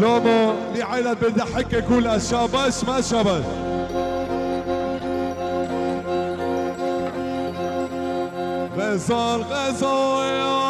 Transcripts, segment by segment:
شلومو. لعائلة بتضحك كلها شابش ما شابش غزال غزال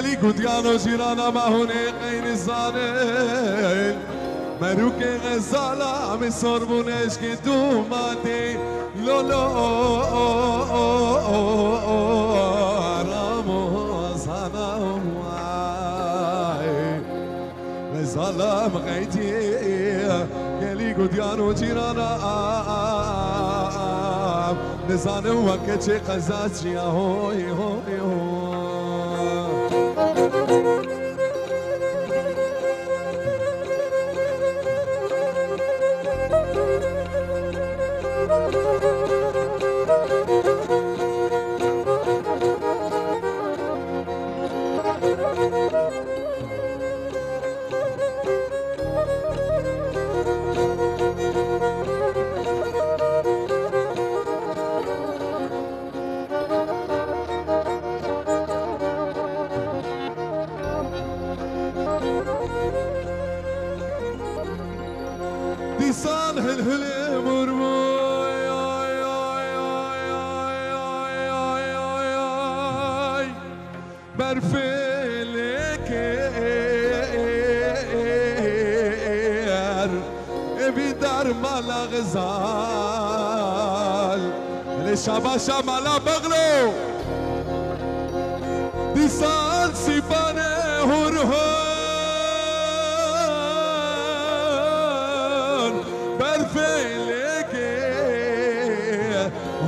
Eli Gudgano Girana Mahone Qain Zanel مروک غزالا می سربونش که دو ماتی لولو آرامو سنام غزالا مغیتی گلی گودیانو جیرانا نزانم وکچه قزاز چیا هوی هوی هوی. נשמה שם עלה בגלו دیسان سیپانه هور هان بر فلکه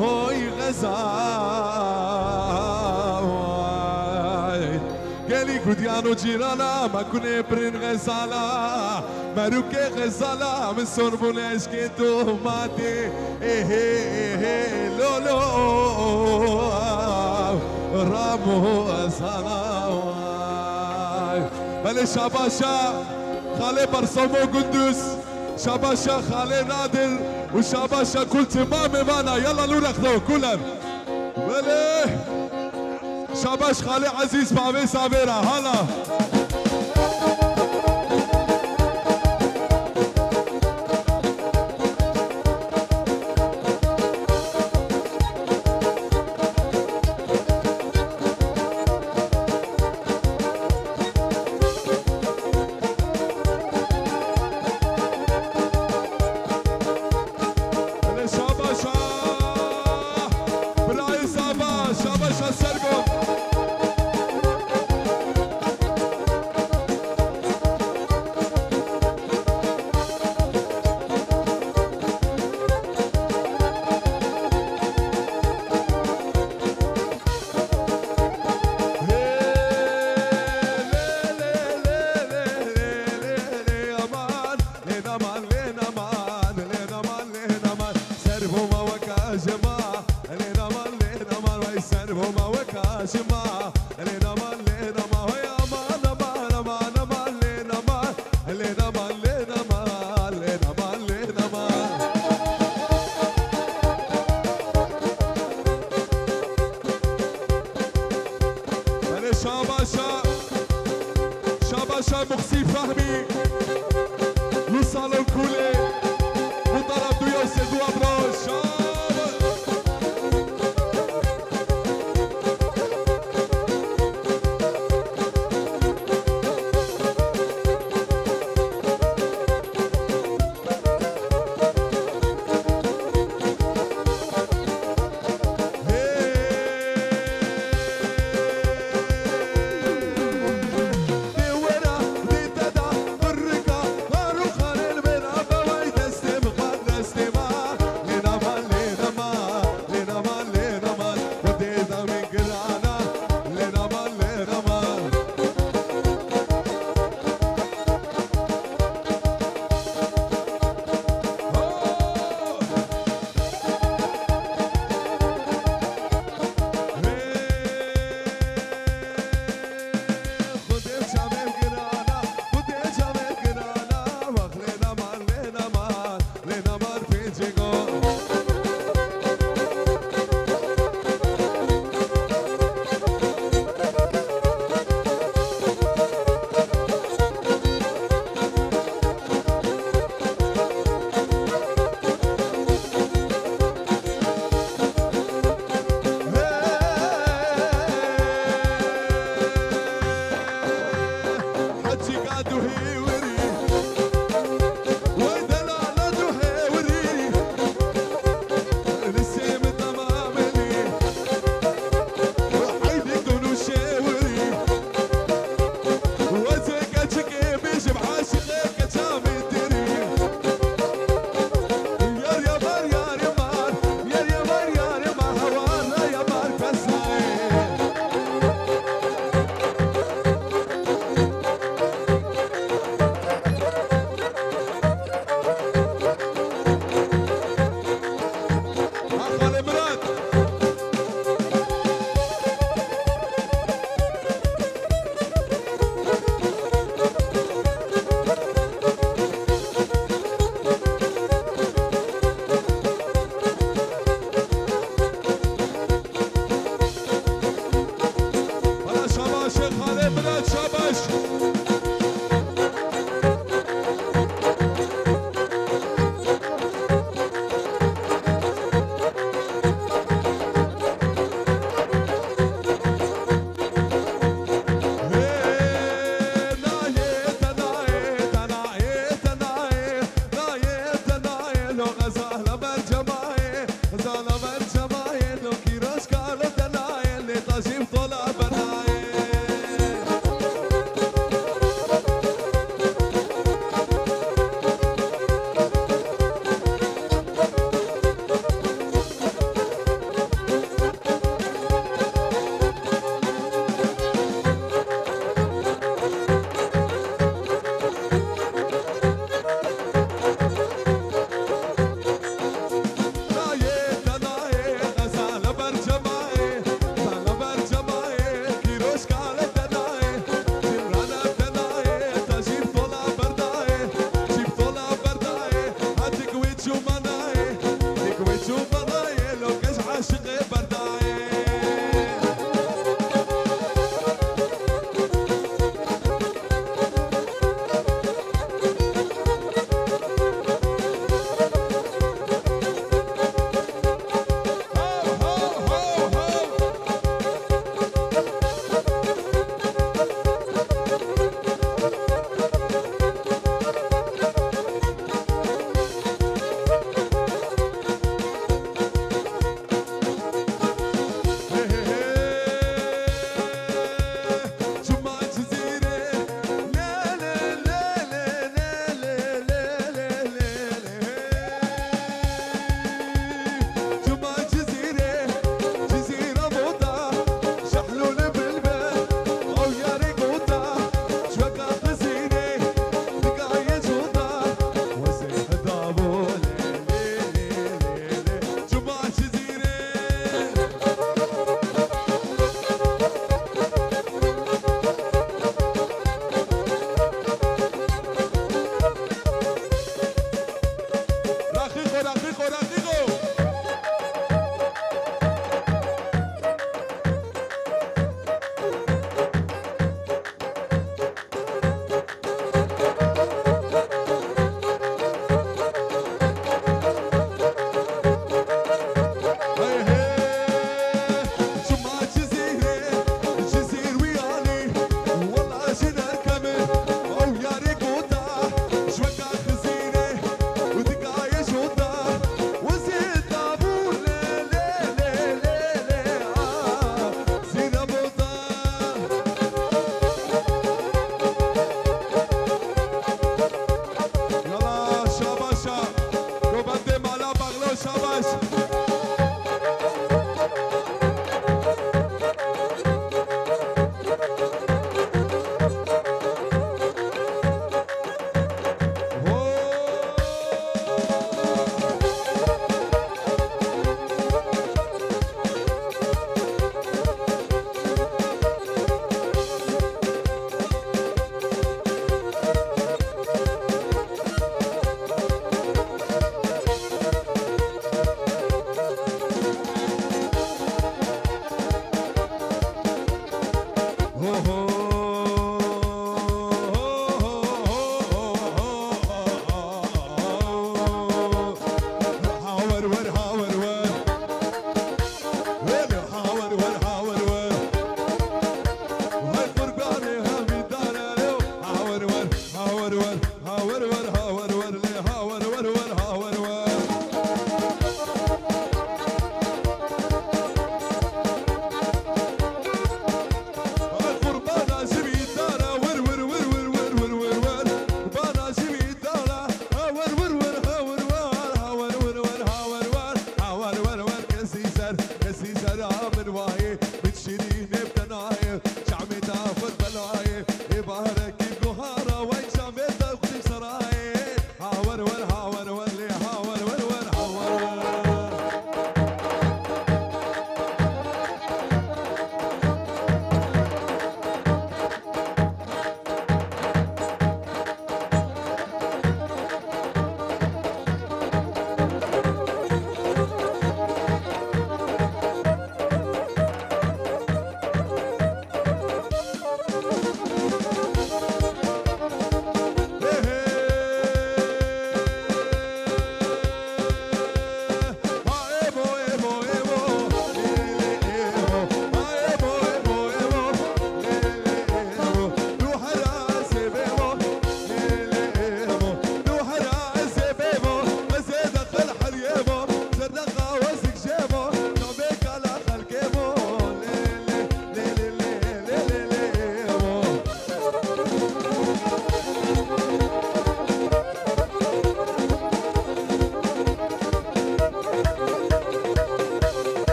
های غزال گلی کودیانو جیرانا مکنه پرین غزالا ماروكي غزالة من سربون اشكيتو ماتي إيه إيه لولو رامو صلاة بلي شاباشا خالي برسمو قدوس شاباشا خالي نادر وشاباشا كل تمامي مانا يلا لون اخذوا كلهم بلي شاباش خالي عزيز بعمي سافيرا هلا Sergio.